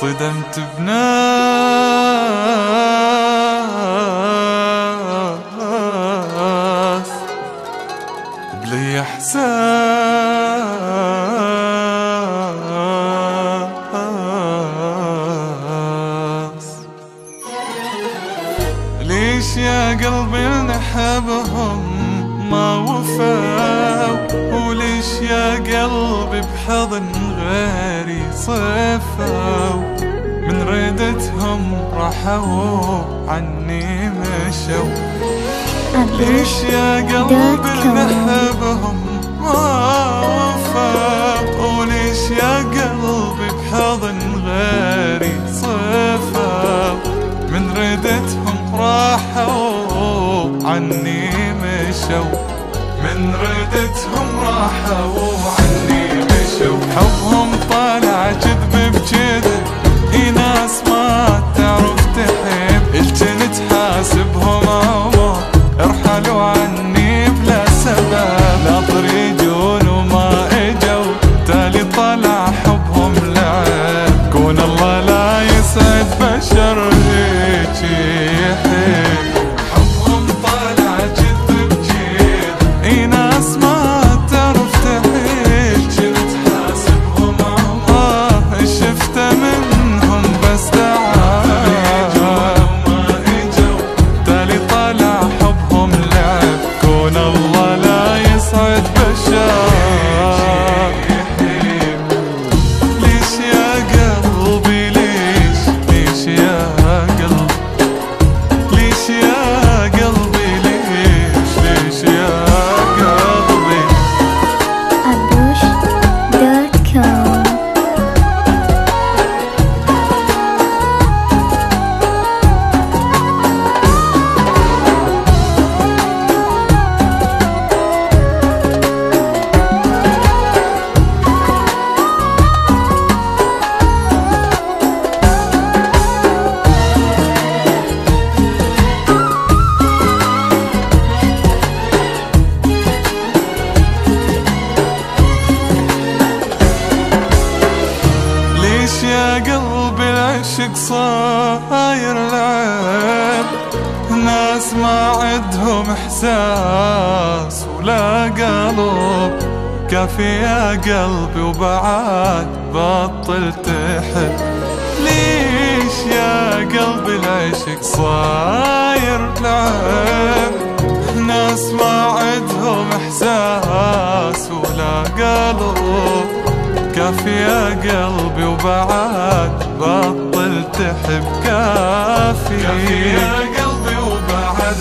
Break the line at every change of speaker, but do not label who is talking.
صدمت بناس بلي إحساس. ليش يا قلبي نحبهم ما وفاو وليش يا قلبي بحضن غيري صفاو من ردتهم راحوا عني مشوا. ليش يا قلبي نحبهم ما وفاو وليش يا قلبي بحضن غيري صفاو من ردتهم راحوا عني مشوا. من ردتهم راحوا يا قلبي العشق صاير لعب. ناس ما عندهم إحساس ولا قلب. كافي يا قلبي وبعد بطل تحب. ليش يا قلبي العشق صاير لعب؟ ناس ما عندهم إحساس ولا قلب. كافي يا قلبي وبعد بطل تحب كافي. كافي يا قلبي وبعد